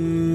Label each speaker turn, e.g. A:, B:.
A: you